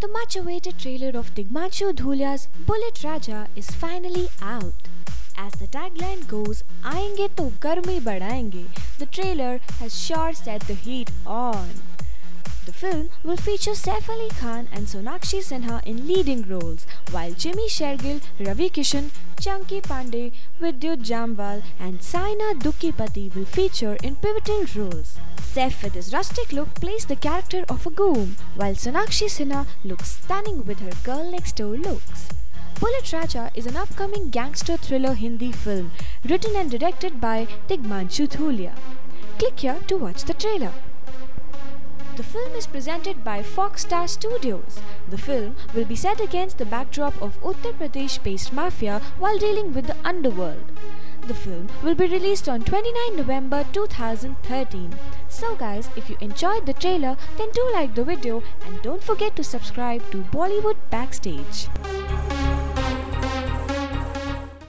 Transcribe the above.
The much awaited trailer of Tigmanshu Dhulia's Bullett Raja is finally out. As the tagline goes, Aayenge to garmi badayenge, the trailer has sure set the heat on. The film will feature Saif Ali Khan and Sonakshi Sinha in leading roles, while Jimmy Shergill, Ravi Kishan, Chunky Pandey, Vidyut Jamwal, and Saina Dukkipati will feature in pivotal roles. Saif with his rustic look plays the character of a groom, while Sonakshi Sinha looks stunning with her girl next door looks. Bullett Raja is an upcoming gangster thriller Hindi film written and directed by Tigmanshu Dhulia. Click here to watch the trailer. The film is presented by Fox Star Studios. The film will be set against the backdrop of Uttar Pradesh based mafia while dealing with the underworld. The film will be released on 29 November 2013. So guys, if you enjoyed the trailer, then do like the video and don't forget to subscribe to Bollywood Backstage.